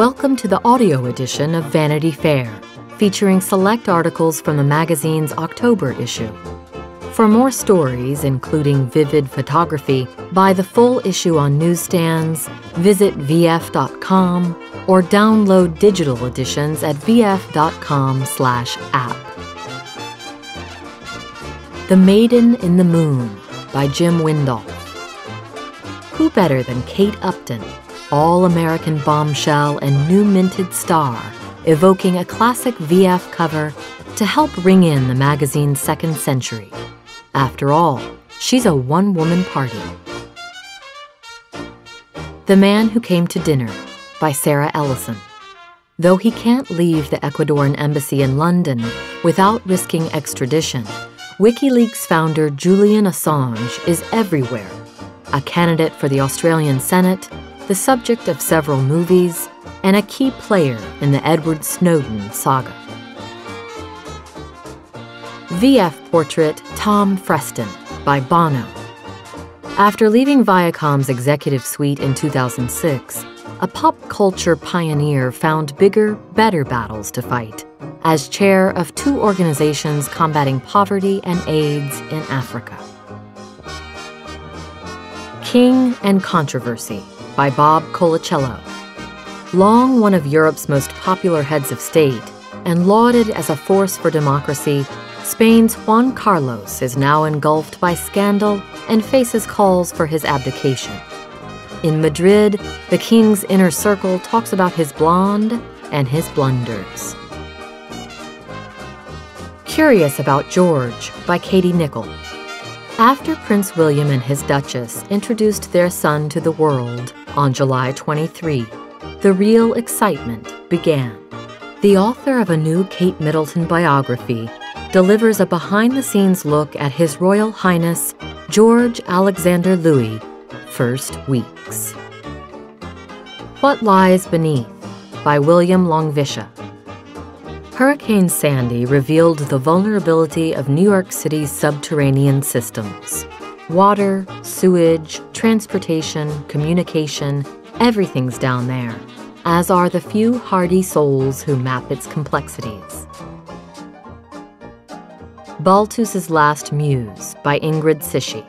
Welcome to the audio edition of Vanity Fair, featuring select articles from the magazine's October issue. For more stories, including vivid photography, buy the full issue on newsstands, visit vf.com, or download digital editions at vf.com/app. The Maiden in the Moon by Jim Windolf. Who better than Kate Upton, all American bombshell and new minted star, evoking a classic VF cover to help ring in the magazine's second century? After all, she's a one woman party. The Man Who Came to Dinner by Sarah Ellison. Though he can't leave the Ecuadorian embassy in London without risking extradition, WikiLeaks founder Julian Assange is everywhere. A candidate for the Australian Senate, the subject of several movies, and a key player in the Edward Snowden saga. VF portrait Tom Freston by Bono. After leaving Viacom's executive suite in 2006, a pop culture pioneer found bigger, better battles to fight as chair of two organizations combating poverty and AIDS in Africa. King and Controversy by Bob Colacello. Long one of Europe's most popular heads of state and lauded as a force for democracy, Spain's Juan Carlos is now engulfed by scandal and faces calls for his abdication. In Madrid, the king's inner circle talks about his blonde and his blunders. Curious About George by Katie Nicholl. After Prince William and his Duchess introduced their son to the world on July 23, the real excitement began. The author of a new Kate Middleton biography delivers a behind the scenes look at His Royal Highness George Alexander Louis' first weeks. What Lies Beneath by William Langewiesche. Hurricane Sandy revealed the vulnerability of New York City's subterranean systems. Water, sewage, transportation, communication, everything's down there, as are the few hardy souls who map its complexities. Balthus's Last Muse by Ingrid Sischy.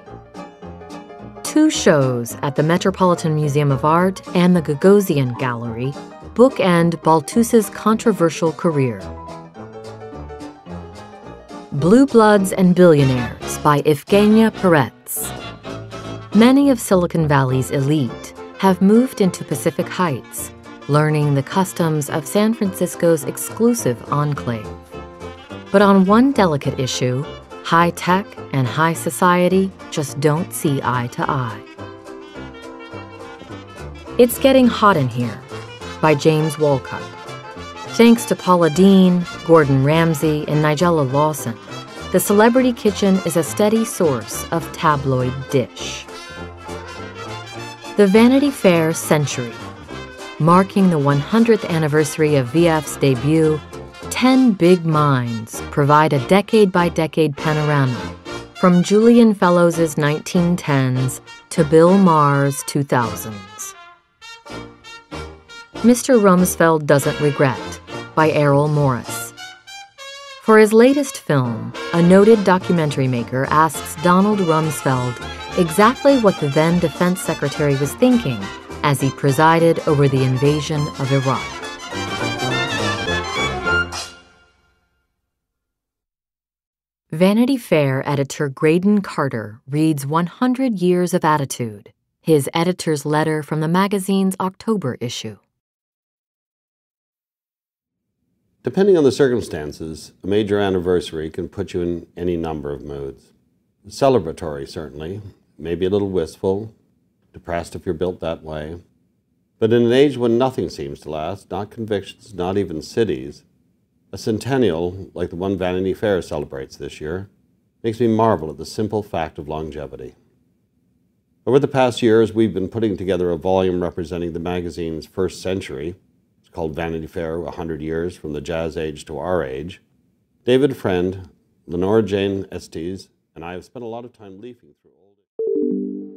Two shows at the Metropolitan Museum of Art and the Gagosian Gallery bookend Balthus's controversial career. Blue Bloods and Billionaires by Evgenia Peretz. Many of Silicon Valley's elite have moved into Pacific Heights, learning the customs of San Francisco's exclusive enclave. But on one delicate issue, high tech and high society just don't see eye to eye. It's Getting Hot in Here by James Wolcott. Thanks to Paula Deen, Gordon Ramsay, and Nigella Lawson, the Celebrity Kitchen is a steady source of tabloid dish. The Vanity Fair Century. Marking the 100th anniversary of VF's debut, 10 Big Minds provide a decade by decade panorama from Julian Fellowes' 1910s to Bill Maher's 2000s. Mr. Rumsfeld Doesn't Regret by Errol Morris. For his latest film, a noted documentary maker asks Donald Rumsfeld exactly what the then Defense Secretary was thinking as he presided over the invasion of Iraq. Vanity Fair editor Graydon Carter reads 100 Years of Attitude, his editor's letter from the magazine's October issue. Depending on the circumstances, a major anniversary can put you in any number of moods. Celebratory, certainly, maybe a little wistful, depressed if you're built that way. But in an age when nothing seems to last, not convictions, not even cities, a centennial, like the one Vanity Fair celebrates this year, makes me marvel at the simple fact of longevity. Over the past years, we've been putting together a volume representing the magazine's first century. It's called Vanity Fair 100 Years from the Jazz Age to Our Age. David Friend, Lenora Jane Estes, and I have spent a lot of time leafing through.